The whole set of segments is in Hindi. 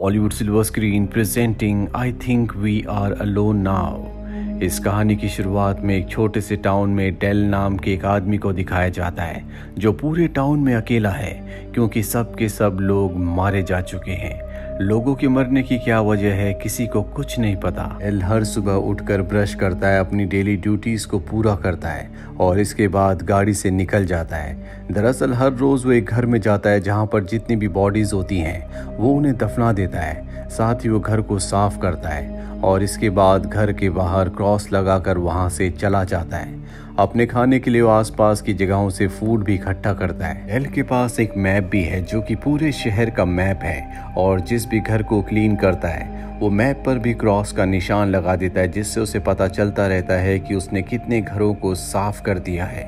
Bollywood silver screen presenting I think we are alone now इस कहानी की शुरुआत में एक छोटे से टाउन में डेल नाम के एक आदमी को दिखाया जाता है, जो पूरे टाउन में अकेला है, क्योंकि सब के सब लोग मारे जा चुके हैं। लोगों के मरने की क्या वजह है, किसी को कुछ नहीं पता। एल हर सुबह उठकर ब्रश करता है, अपनी डेली ड्यूटीज़ को पूरा करता है और इसके बाद गाड़ी से निकल जाता है। दरअसल हर रोज वो एक घर में जाता है, जहाँ पर जितनी भी बॉडीज होती हैं, वो उन्हें दफना देता है। साथ ही वो घर को साफ़ करता है और इसके बाद घर के बाहर क्रॉस लगाकर वहाँ से चला जाता है। अपने खाने के लिए आसपास की जगहों से फ़ूड भी इकट्ठा करता है। एल के पास एक मैप भी है जो कि पूरे शहर का मैप है और जिस भी घर को क्लीन करता है, वो मैप पर भी क्रॉस का निशान लगा देता है, जिससे उसे पता चलता रहता है कि उसने कितने घरों को साफ़ कर दिया है।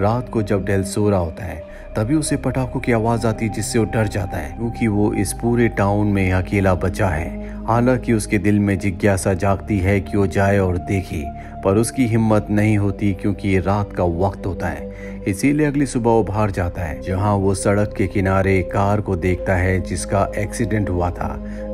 रात को जब डेल सो रहा होता है, तभी उसे पटाखों की आवाज़ आती है जिससे वो डर जाता है, क्योंकि वो इस पूरे टाउन में अकेला बचा है। हालाँकि उसके दिल में जिज्ञासा जागती है कि वो जाए और देखे, पर उसकी हिम्मत नहीं होती क्योंकि ये रात का वक्त होता है। इसीलिए अगली सुबह वो बाहर जाता है, जहाँ वो सड़क के किनारे कार को देखता है जिसका एक्सीडेंट हुआ था।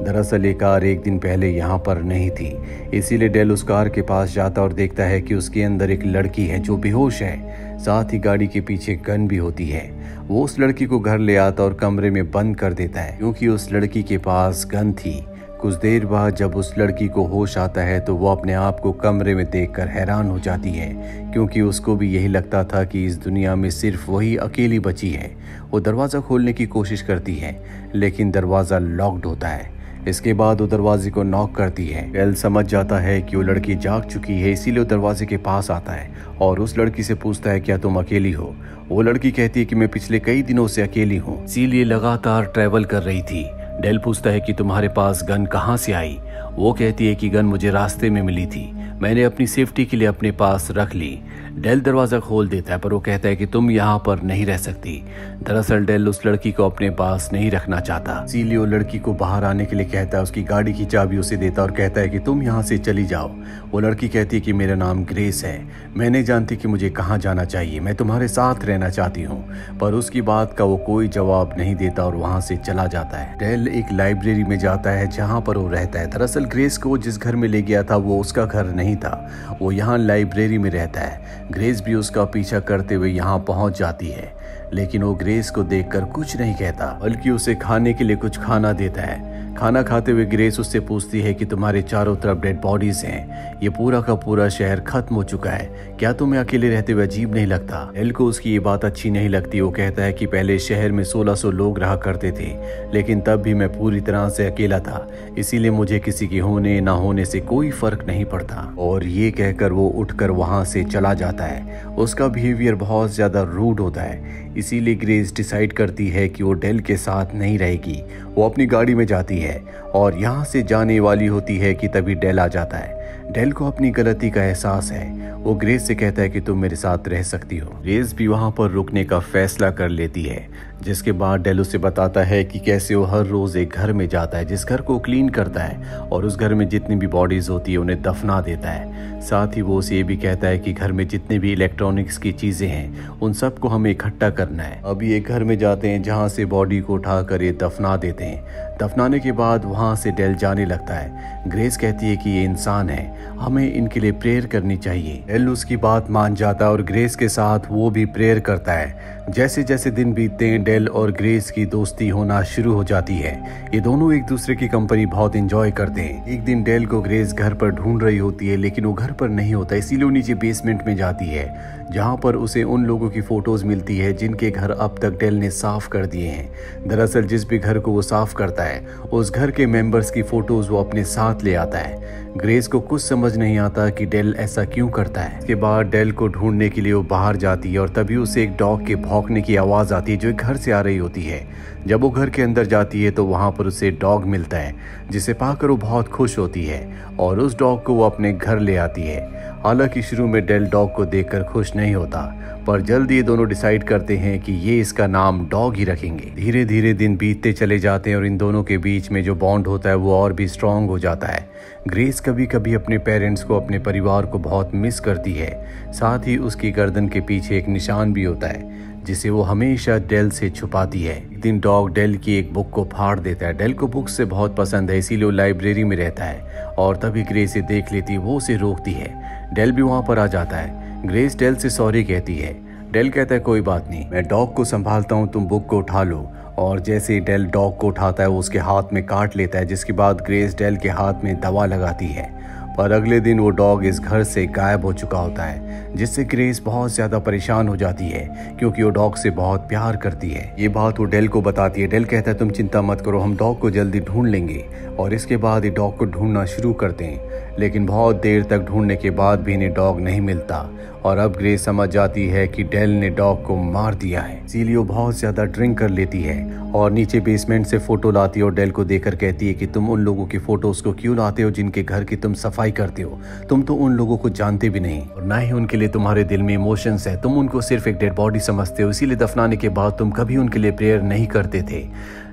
दरअसल ये कार एक दिन पहले यहाँ पर नहीं थी। इसीलिए डेल उस कार के पास जाता और देखता है कि उसके अंदर एक लड़की है जो बेहोश है। साथ ही गाड़ी के पीछे गन भी होती है। वो उस लड़की को घर ले आता और कमरे में बंद कर देता है, क्योंकि उस लड़की के पास गन थी। कुछ देर बाद जब उस लड़की को होश आता है तो वो अपने आप को कमरे में देखकर हैरान हो जाती है, क्योंकि उसको भी यही लगता था कि इस दुनिया में सिर्फ़ वही अकेली बची है। वो दरवाज़ा खोलने की कोशिश करती है, लेकिन दरवाज़ा लॉक्ड होता है। इसके बाद वो दरवाजे को नॉक करती है। एल समझ जाता है कि वो लड़की जाग चुकी है, इसीलिए वो दरवाजे के पास आता है और उस लड़की से पूछता है, क्या तुम अकेली हो? वो लड़की कहती है कि मैं पिछले कई दिनों से अकेली हूँ, इसीलिए लगातार ट्रेवल कर रही थी। डेल पूछता है कि तुम्हारे पास गन कहाँ से आई? वो कहती है कि गन मुझे रास्ते में मिली थी। मैंने अपनी सेफ्टी के लिए अपने पास रख ली। डेल दरवाज़ा खोल देता है, पर वो कहता है कि तुम यहाँ पर नहीं रह सकती। दरअसल डेल उस लड़की को अपने पास नहीं रखना चाहता। इसीलिए लड़की को बाहर आने के लिए कहता है, उसकी गाड़ी की चाबी उसे देता और कहता है कि तुम यहाँ से चली जाओ। वो लड़की कहती है कि मेरा नाम ग्रेस है। मैं नहीं जानती कि मुझे कहाँ जाना चाहिए। मैं तुम्हारे साथ रहना चाहती हूँ। पर उसकी बात का वो कोई जवाब नहीं देता और वहाँ से चला जाता है। डेल एक लाइब्रेरी में जाता है, जहाँ पर वो रहता है। दरअसल ग्रेस को जिस घर में ले गया था, वो उसका घर नहीं था। वो यहाँ लाइब्रेरी में रहता है। ग्रेस भी उसका पीछा करते हुए यहाँ पहुँच जाती है। लेकिन वो ग्रेस को देखकर कुछ नहीं कहता, बल्कि उसे खाने के लिए कुछ खाना देता है। खाना खाते हुए ग्रेस उससे पूछती है कि तुम्हारे चारों तरफ़ डेड बॉडीज हैं। ये पूरा का पूरा शहर खत्म हो चुका है। क्या तुम्हें अकेले रहते हुए अजीब नहीं लगता? एल को उसकी ये बात अच्छी नहीं लगती। वो कहता है कि पहले शहर में 1600 लोग रहा करते थे, लेकिन तब भी मैं पूरी तरह से अकेला था। इसीलिए मुझे किसी के होने, ना होने से कोई फ़र्क नहीं पड़ता। और ये कहकर वो उठकर वहाँ से चला जाता है। उसका बिहेवियर बहुत ज़्यादा रूड होता है। इसीलिए ग्रेस डिसाइड करती है कि वो डेल के साथ नहीं रहेगी। वो अपनी गाड़ी में जाती है और यहाँ से जाने वाली होती है कि तभी डेल आ जाता है। डेल को अपनी गलती का एहसास है। वो ग्रेस से कहता है कि तुम मेरे साथ रह सकती हो। ग्रेस भी वहाँ पर रुकने का फैसला कर लेती है, जिसके बाद डेल उसे बताता है कि कैसे वो हर रोज एक घर में जाता है, जिस घर को क्लीन करता है, और उस घर में जितनी भी बॉडीज होती है, उन्हें दफना देता है। साथ ही वो उसे ये भी कहता है कि घर में जितने भी इलेक्ट्रॉनिक्स की चीज़ें हैं, उन सबको हमें इकट्ठा करना है। अभी एक घर में जाते हैं, जहाँ से बॉडी को उठाकर ये दफना देते हैं। दफनाने के बाद वहाँ से डेल जाने लगता है। ग्रेस कहती है कि ये इंसान है, हमें इनके लिए प्रेयर करनी चाहिए। डेल उसकी बात मान जाता है और ग्रेस के साथ वो भी प्रेयर करता है। जैसे जैसे दिन बीतते हैं, डेल और ग्रेस की दोस्ती होना शुरू हो जाती है। ये दोनों एक दूसरे की कंपनी बहुत इंजॉय करते हैं। एक दिन डेल को ग्रेस घर पर ढूंढ रही होती है, लेकिन वो घर पर नहीं होता, इसीलिए वो नीचे बेसमेंट में जाती है, जहाँ पर उसे उन लोगों की फ़ोटोज़ मिलती है, जिनके घर अब तक डेल ने साफ़ कर दिए हैं। दरअसल जिस भी घर को वो साफ़ करता है, उस घर के मेंबर्स की फ़ोटोज़ वो अपने साथ ले आता है। ग्रेस को कुछ समझ नहीं आता कि डेल ऐसा क्यों करता है। इसके बाद डेल को ढूँढने के लिए वो बाहर जाती है और तभी उसे एक डॉग के भौंकने की आवाज़ आती है जो घर से आ रही होती है। जब वो घर के अंदर जाती है तो वहाँ पर उसे डॉग मिलता है, जिसे पाकर वो बहुत खुश होती है और उस डॉग को वो अपने घर ले आती है। हालाँकि शुरू में डेल डॉग को देखकर खुश नहीं होता पर जल्द ये दोनों डिसाइड करते हैं कि ये इसका नाम डॉग ही रखेंगे। धीरे धीरे दिन बीतते चले जाते हैं और इन दोनों के बीच में जो बॉन्ड होता है वो और भी स्ट्रांग हो जाता है। ग्रेस कभी कभी अपने पेरेंट्स को, अपने परिवार को बहुत मिस करती है। साथ ही उसकी गर्दन के पीछे एक निशान भी होता है, जिसे वो हमेशा डेल से छुपाती है। एक दिन डॉग डेल की एक बुक को फाड़ देता है। डेल को बुक से बहुत पसंद है, इसीलिए वो लाइब्रेरी में रहता है। और तभी ग्रेस इसे देख लेती है, वो उसे रोकती है। डेल भी वहाँ पर आ जाता है। ग्रेस डेल से सॉरी कहती है। डेल कहता है, कोई बात नहीं, मैं डॉग को संभालता हूँ, तुम बुक को उठा लो। और जैसे ही डेल डॉग को उठाता है, वो उसके हाथ में काट लेता है, जिसके बाद ग्रेस डेल के हाथ में दवा लगाती है। पर अगले दिन वो डॉग इस घर से गायब हो चुका होता है, जिससे ग्रेस बहुत ज़्यादा परेशान हो जाती है, क्योंकि वो डॉग से बहुत प्यार करती है। ये बात वो डेल को बताती है। डेल कहता है, तुम चिंता मत करो, हम डॉग को जल्दी ढूंढ लेंगे। और इसके बाद ये डॉग को ढूंढना शुरू करते हैं, लेकिन बहुत देर तक ढूँढने के बाद भी इन्हें डॉग नहीं मिलता। और अब ग्रे समझ जाती है कि डेल ने डॉग को मार दिया है। वो बहुत ज़्यादा ड्रिंक कर लेती है और नीचे बेसमेंट से फ़ोटो लाती है और डेल को देखकर कहती है कि तुम उन लोगों की फ़ोटोज़ को क्यों लाते हो जिनके घर की तुम सफ़ाई करते हो? तुम तो उन लोगों को जानते भी नहीं। और ना ही उनके लिए तुम्हारे दिल में इमोशंस है। तुम उनको सिर्फ़ एक डेड बॉडी समझते हो, इसीलिए दफनाने के बाद तुम कभी उनके लिए प्रेयर नहीं करते थे।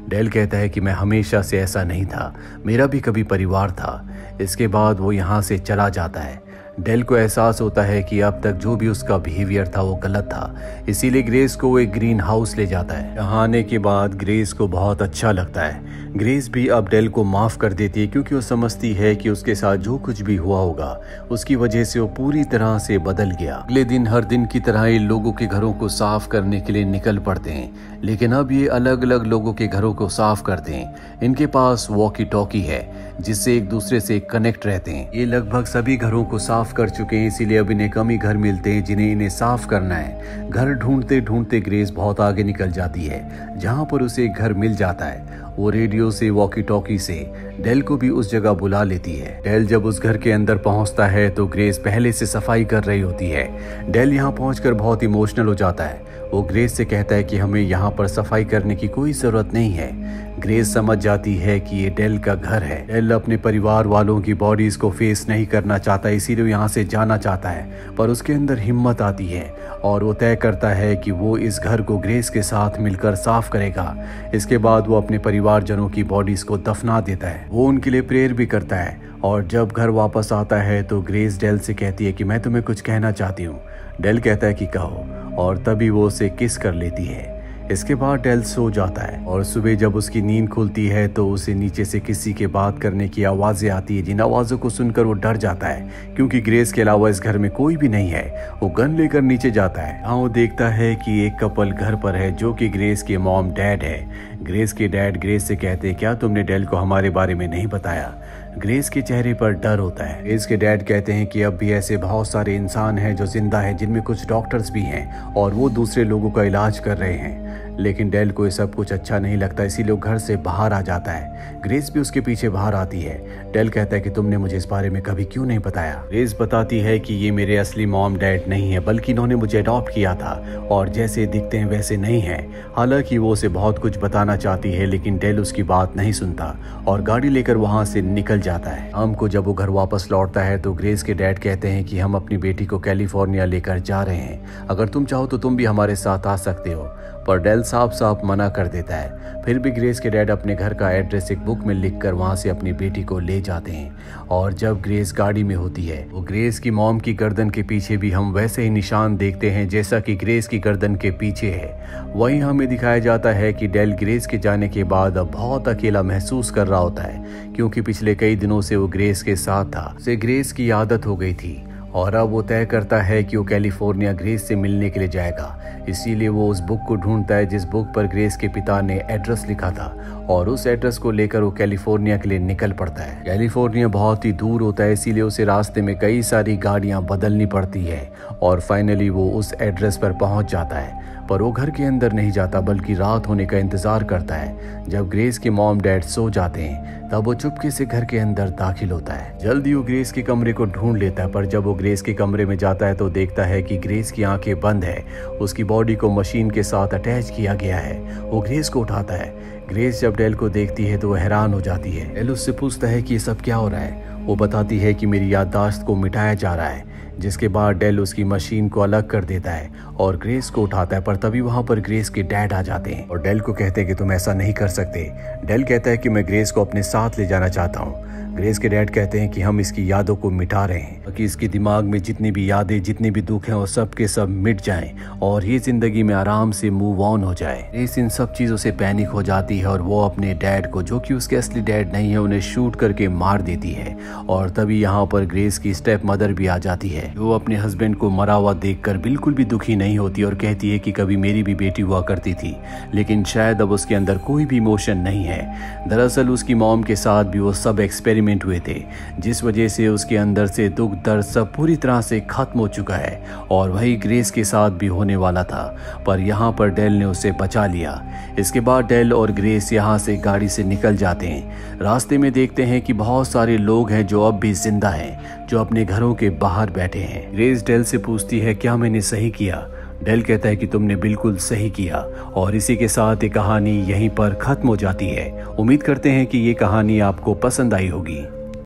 डेल कहता है कि मैं हमेशा से ऐसा नहीं था। मेरा भी कभी परिवार था। इसके बाद वो यहाँ से चला जाता है। डेल को एहसास होता है कि अब तक जो भी उसका बिहेवियर था वो गलत था। इसीलिए ग्रेस को वो एक ग्रीन हाउस ले जाता है। यहाँ आने के बाद ग्रेस को बहुत अच्छा लगता है। ग्रेस भी अब डेल को माफ़ कर देती है क्योंकि वो समझती है कि उसके साथ जो कुछ भी हुआ होगा, उसकी वजह से वो पूरी तरह से बदल गया। अगले दिन हर दिन की तरह ये लोगों के घरों को साफ़ करने के लिए निकल पड़ते हैं। लेकिन अब ये अलग अलग लोगों के घरों को साफ़ करते हैं। इनके पास वॉकी टॉकी है, जिससे एक दूसरे से कनेक्ट रहते हैं। ये लगभग सभी घरों को साफ़ कर चुके हैं, इसीलिए अब इन्हें कम ही घर मिलते हैं जिन्हें इन्हें साफ़ करना है। घर ढूंढते ढूंढते ग्रेस बहुत आगे निकल जाती है, जहाँ पर उसे एक घर मिल जाता है। वो रेडियो से वॉकी टॉकी से डेल को भी उस जगह बुला लेती है। डेल जब उस घर के अंदर पहुँचता है तो ग्रेस पहले से सफ़ाई कर रही होती है। डेल यहाँ पहुंचकर बहुत इमोशनल हो जाता है। वो ग्रेस से कहता है कि हमें यहाँ पर सफ़ाई करने की कोई ज़रूरत नहीं है। ग्रेस समझ जाती है कि ये डेल का घर है। डेल अपने परिवार वालों की बॉडीज को फेस नहीं करना चाहता, इसीलिए यहाँ से जाना चाहता है। पर उसके अंदर हिम्मत आती है और वो तय करता है कि वो इस घर को ग्रेस के साथ मिलकर साफ़ करेगा। इसके बाद वो अपने परिवारजनों की बॉडीज को दफना देता है। वो उनके लिए प्रेयर भी करता है। और जब घर वापस आता है तो ग्रेस डेल से कहती है कि मैं तुम्हें कुछ कहना चाहती हूँ। डेल कहता है कि कहो, और तभी वो उसे किस कर लेती है। इसके बाद डेल सो जाता है। और सुबह जब उसकी नींद खुलती है तो उसे नीचे से किसी के बात करने की आवाज़ें आती है। जिन आवाजों को सुनकर वो डर जाता है, क्योंकि ग्रेस के अलावा इस घर में कोई भी नहीं है। वो गन लेकर नीचे जाता है। हाँ वो देखता है कि एक कपल घर पर है, जो कि ग्रेस के मॉम डैड है। ग्रेस के डैड ग्रेस से कहते, क्या तुमने डेल को हमारे बारे में नहीं बताया? ग्रेस के चेहरे पर डर होता है। ग्रेस के डैड कहते हैं कि अब भी ऐसे बहुत सारे इंसान हैं जो ज़िंदा हैं, जिनमें कुछ डॉक्टर्स भी हैं और वो दूसरे लोगों का इलाज कर रहे हैं। लेकिन डेल को ये सब कुछ अच्छा नहीं लगता, इसीलिए वो घर से बाहर आ जाता है। ग्रेस भी उसके पीछे बाहर आती है। डेल कहता है कि तुमने मुझे इस बारे में कभी क्यों नहीं बताया? ग्रेस बताती है कि ये मेरे असली मॉम डैड नहीं है, बल्कि इन्होंने मुझे अडॉप्ट किया था, और जैसे दिखते हैं वैसे नहीं है। हालाँकि वो उसे बहुत कुछ बताना चाहती है, लेकिन डेल उसकी बात नहीं सुनता, और गाड़ी लेकर वहाँ से निकल जाता है। शाम को जब वो घर वापस लौटता है तो ग्रेस के डैड कहते हैं कि हम अपनी बेटी को कैलिफ़ोर्निया लेकर जा रहे हैं। अगर तुम चाहो तो तुम भी हमारे साथ आ सकते हो। पर डेल साफ़ साफ़ मना कर देता है। फिर भी ग्रेस के डैड अपने घर का एड्रेस एक बुक में लिख कर वहाँ से अपनी बेटी को ले जाते हैं। और जब ग्रेस गाड़ी में होती है वो ग्रेस की मॉम की गर्दन के पीछे भी हम वैसे ही निशान देखते हैं जैसा कि ग्रेस की गर्दन के पीछे है। वहीं हमें दिखाया जाता है कि डेल ग्रेस के जाने के बाद अब बहुत अकेला महसूस कर रहा होता है, क्योंकि पिछले कई दिनों से वो ग्रेस के साथ था। उसे ग्रेस की आदत हो गई थी। और अब वो तय करता है कि वो कैलिफ़ोर्निया ग्रेस से मिलने के लिए जाएगा। इसीलिए वो उस बुक को ढूंढता है जिस बुक पर ग्रेस के पिता ने एड्रेस लिखा था और उस एड्रेस को लेकर वो कैलिफ़ोर्निया के लिए निकल पड़ता है। कैलिफ़ोर्निया बहुत ही दूर होता है, इसीलिए उसे रास्ते में कई सारी गाड़ियाँ बदलनी पड़ती है और फाइनली वो उस एड्रेस पर पहुँच जाता है। पर वो घर के अंदर नहीं जाता, बल्कि रात होने का इंतज़ार करता है। जब ग्रेस के मॉम डैड सो जाते हैं, तब वो चुपके से घर के अंदर दाखिल होता है। जल्दी वो ग्रेस के कमरे को ढूंढ लेता है, पर जब वो ग्रेस के कमरे में जाता है तो देखता है कि ग्रेस की आँखें बंद है। उसकी बॉडी को मशीन के साथ अटैच किया गया है। वो ग्रेस को उठाता है। ग्रेस जब डेल को देखती है तो वो हैरान हो जाती है। डेल उससे पूछता है कि ये सब क्या हो रहा है? वो बताती है कि मेरी याददाश्त को मिटाया जा रहा है, जिसके बाद डेल उसकी मशीन को अलग कर देता है और ग्रेस को उठाता है, पर तभी वहाँ पर ग्रेस के डैड आ जाते हैं और डेल को कहते हैं कि तुम ऐसा नहीं कर सकते। डेल कहता है कि मैं ग्रेस को अपने साथ ले जाना चाहता हूँ। ग्रेस के डैड कहते हैं कि हम इसकी यादों को मिटा रहे हैं। कि इसके दिमाग में जितनी भी यादें, जितने भी दुख हैं, वो सब के सब मिट जाएँ और ये ज़िंदगी में आराम से मूव ऑन हो जाए। ग्रेस इन सब चीज़ों से पैनिक हो जाती है और वो अपने डैड को, जो कि उसके असली डैड नहीं है, उन्हें शूट करके मार देती है और तभी यहाँ पर ग्रेस की स्टेप मदर भी आ जाती है। वो अपने हस्बैंड को मरा हुआ देख बिल्कुल भी दुखी नहीं होती और कहती है कि कभी मेरी भी बेटी हुआ करती थी, लेकिन शायद अब उसके अंदर कोई भी इमोशन नहीं है। दरअसल उसकी मॉम के साथ भी वो सब एक्सपेरिमेंट हुए थे, जिस वजह से उसके अंदर से दुख दर्द सब पूरी तरह से खत्म हो चुका है और वही ग्रेस के साथ भी होने वाला था। पर यहाँ पर डेल ने उसे बचा लिया। इसके बाद डेल और ग्रेस यहाँ से गाड़ी से निकल जाते हैं। रास्ते में देखते हैं कि बहुत सारे लोग हैं जो अब भी ज़िंदा हैं, जो अपने घरों के बाहर बैठे हैं। ग्रेस डेल से पूछती है, क्या मैंने सही किया? डेल कहता है कि तुमने बिल्कुल सही किया, और इसी के साथ ये कहानी यहीं पर खत्म हो जाती है। उम्मीद करते हैं कि ये कहानी आपको पसंद आई होगी।